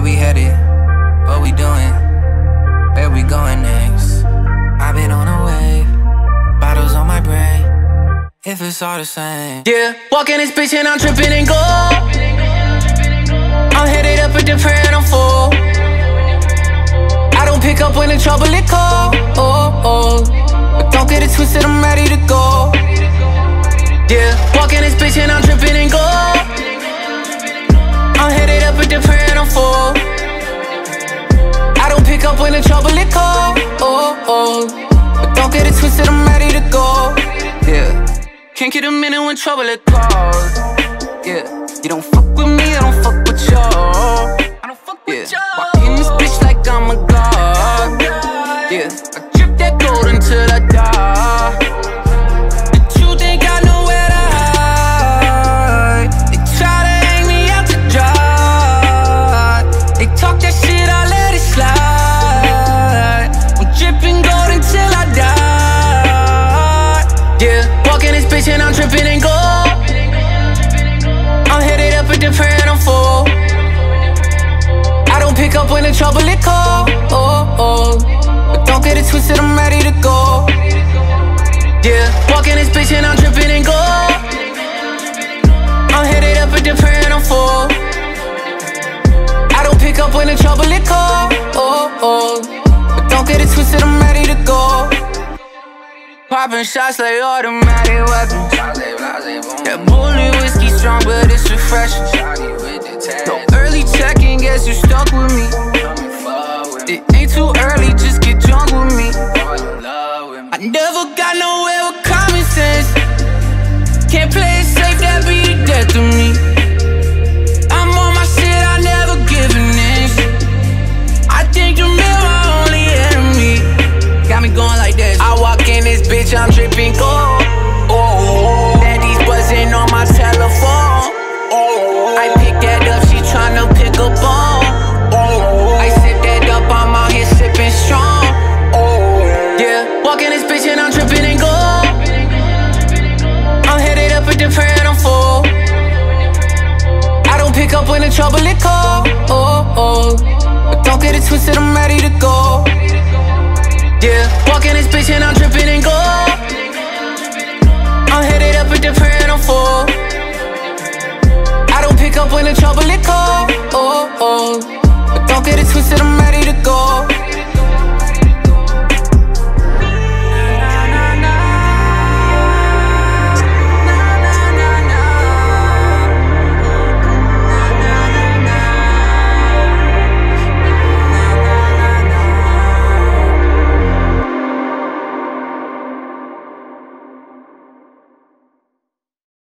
Where we headed? What we doing? Where we going next? I've been on a wave, bottles on my brain. If it's all the same. Yeah, walking this bitch and I'm tripping and gold. I'm headed up a different I'm full. I don't pick up when the trouble it call. Oh, oh. But don't get it twisted, I'm ready to go. Yeah, walking this bitch and I'm tripping and go. Twisted, I'm ready to go. Yeah. Can't get a minute when trouble it calls. Yeah. You don't fuck with me, I don't fuck with y'all. Tripping and gold. I'm headed up a different I'm full. I don't pick up when the trouble it call. Oh, oh. But don't get it twisted, I'm ready to go. Yeah, walking this bitch and I'm dripping and gold. I'm headed up a different I'm full. I don't pick up when the trouble it call. Oh, oh. But don't get it twisted, I'm ready to go. Popping shots like automatic weapons. That Bulleit whiskey strong, but it's refreshing. No early check-in, guess you stuck with me. It ain't too early, just get drunk with me. I never got nowhere with common sense. Can't play it safe, that be death of me. Up when the trouble it call. Oh, oh. But don't get it twisted, I'm ready to go. Yeah, walking this bitch and I'm dripping in gold. I'm headed up a different I'm full. I don't pick up when the trouble it call. Oh, oh. But don't get it twisted, I'm ready to go.